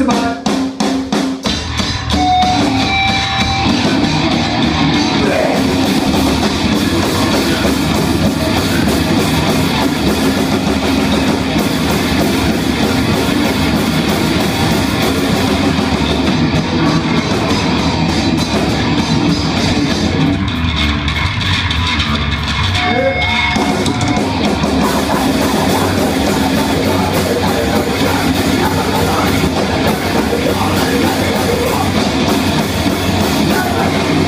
is about Jesus,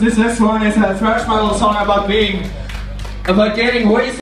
this next one is a thrash metal song about being, about getting wasted.